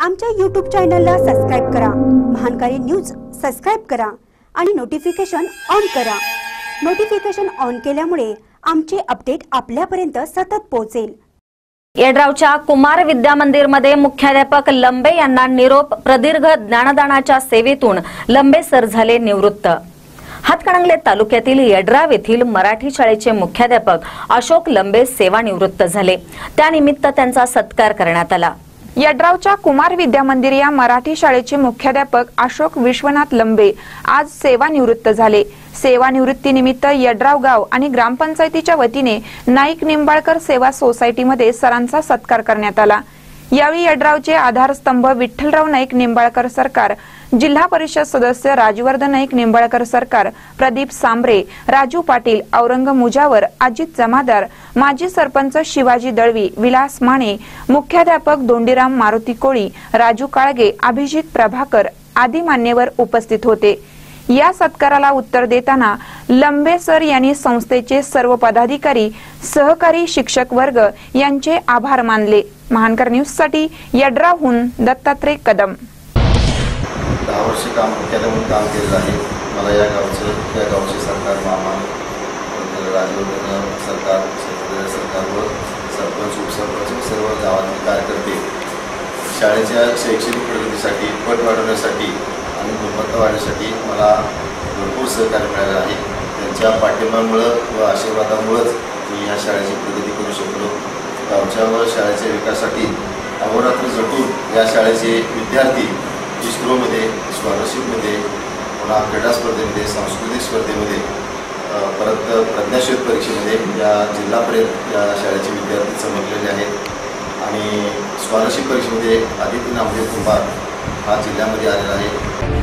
आमच्या यूट्यूब चॅनलला सबस्क्राईब करा. महानकारी न्यूज सबस्क्राईब करा आणि नोटिफिकेशन ऑन करा. नोटिफिकेशन ऑन केल्यामुळे आमचे अपडेट आपल्यापर्यंत सतत पोहोचेल. येड्रावच्या कुमार विद्या मंदिरमध्ये मुख्याध्यापक लंबे यांना निरोप प्रदीर्घ ज्ञानदानाच्या सेवेतून लंबे सर झाले निवृत्त. हातकणंगले तालुक्यातील येड्राव येथील मराठी शाळेचे मुख्याध्यापक अशोक लंबे सेवानिवृत्त झाले. त्यानिमित्त त्यांचा सत्कार करण्यात आला. यड्रावच्या कुमार विद्या मंदिर या मराठी शाळेचे मुख्याध्यापक अशोक विश्वनाथ लंबे आज सेवानिवृत्त झाले. सेवानिवृत्तीनिमित्त यड्राव गाव आणि ग्रामपंचायतीच्या वतीने नाईक निंबाळकर सेवा सोसायटीमध्ये सरांचा सत्कार करण्यात आला. यावेळी यड्रावचे आधारस्तंभ विठ्ठलराव नाईक निंबाळकर सरकार जिल्हा परिषद सदस्य राजवर्धन नाईक निंबाळकर सरकार प्रदीप सांबरे राजू पाटील औरंग मुजावर अजित जमादार माजी सरपंच शिवाजी दळवी विलास माने मुख्याध्यापक दोंडीराम मारुती कोळी राजू काळगे अभिजित प्रभाकर आदी मान्यवर उपस्थित होते. या सत्काराला उत्तर देताना लंबे सर यांनी संस्थेचे सर्व पदाधिकारी सहकारी शिक्षक वर्ग यांचे आभार मानले. महानकर न्यूजसाठी यड्राहून दत्तात्रय कदम. दहा वर्ष काम मुख्यालय काम केलेलं आहे. मला या गावचं या गावचे सरकार मामा नंतर राजवर्धन सरकार शेतकरी सरकार व सरपंच उपसरपंच सर्व गावातील कार्यकर्ते शाळेच्या शैक्षणिक प्रगतीसाठी पट वाढवण्यासाठी आणि गुणवत्ता वाढवण्यासाठी मला भरपूर सहकार्य मिळालं आहे. त्यांच्या पाठिंब्यामुळं व आशीर्वादामुळंच मी या शाळेची प्रगती करू शकलो. गावच्या व शाळेच्या विकासासाठी अहोरात्र झटून या शाळेचे विद्यार्थी इस्रोमध्ये स्कॉलरशिपमध्ये पुन्हा क्रीडा स्पर्धेमध्ये सांस्कृतिक स्पर्धेमध्ये परत प्रज्ञाशोध परीक्षेमध्ये या जिल्हापर्यंत या शाळेचे विद्यार्थी चमकलेले आहेत. आणि स्कॉलरशिप परीक्षेमध्ये आदित्य नामदेव कुंभार हा जिल्ह्यामध्ये आलेला आहे.